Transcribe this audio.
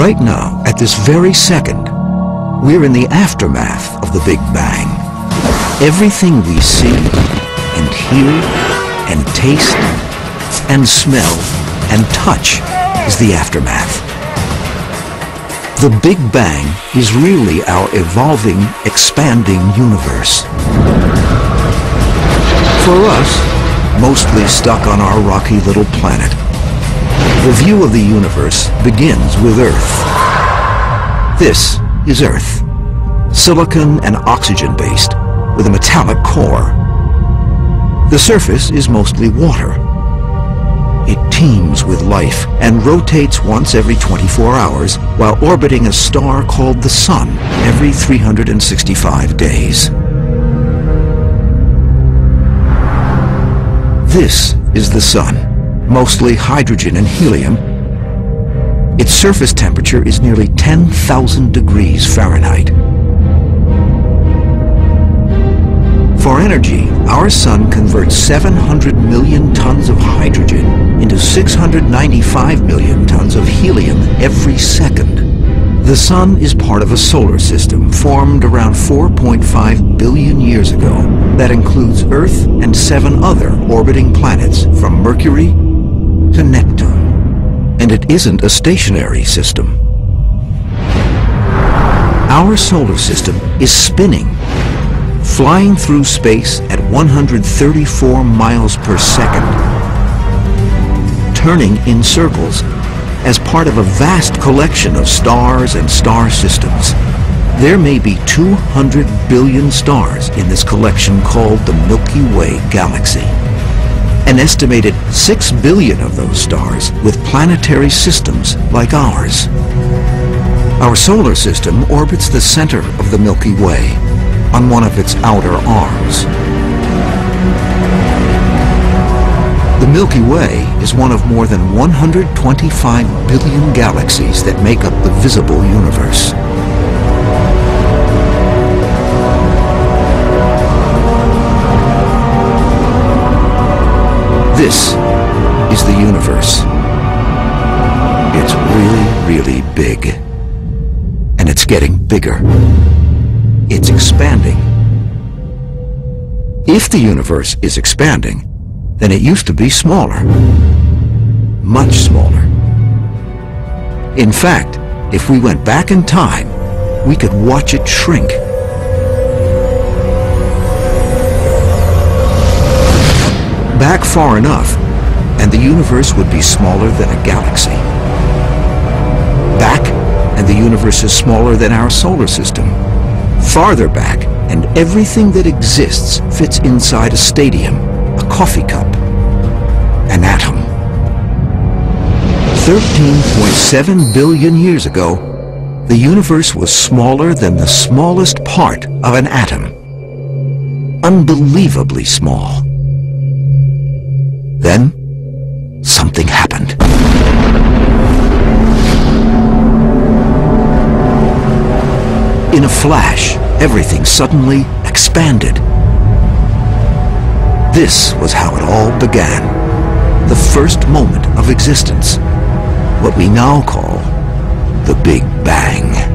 Right now, at this very second, we're in the aftermath of the Big Bang. Everything we see and hear and taste and smell and touch is the aftermath. The Big Bang is really our evolving, expanding universe. For us, mostly stuck on our rocky little planet, the view of the universe begins with Earth. This is Earth, silicon and oxygen-based, with a metallic core. The surface is mostly water. It teems with life and rotates once every 24 hours while orbiting a star called the Sun every 365 days. This is the Sun mostly hydrogen and helium, its surface temperature is nearly 10,000 degrees Fahrenheit. For energy, our sun converts 700 million tons of hydrogen into 695 million tons of helium every second. The Sun is part of a solar system formed around 4.5 billion years ago that includes Earth and seven other orbiting planets from Mercury to Neptune, and it isn't a stationary system. Our solar system is spinning, flying through space at 134 miles per second, turning in circles as part of a vast collection of stars and star systems. There may be 200 billion stars in this collection called the Milky Way galaxy. An estimated 6 billion of those stars with planetary systems like ours. Our solar system orbits the center of the Milky Way on one of its outer arms. The Milky Way is one of more than 125 billion galaxies that make up the visible universe. This is the universe. It's really, really big. And it's getting bigger. It's expanding. If the universe is expanding, then it used to be smaller. Much smaller. In fact, if we went back in time, we could watch it shrink. Back far enough, and the universe would be smaller than a galaxy. Back, and the universe is smaller than our solar system. Farther back, and everything that exists fits inside a stadium, a coffee cup, an atom. 13.7 billion years ago, the universe was smaller than the smallest part of an atom. Unbelievably small. Then, something happened. In a flash, everything suddenly expanded. This was how it all began. The first moment of existence. What we now call the Big Bang.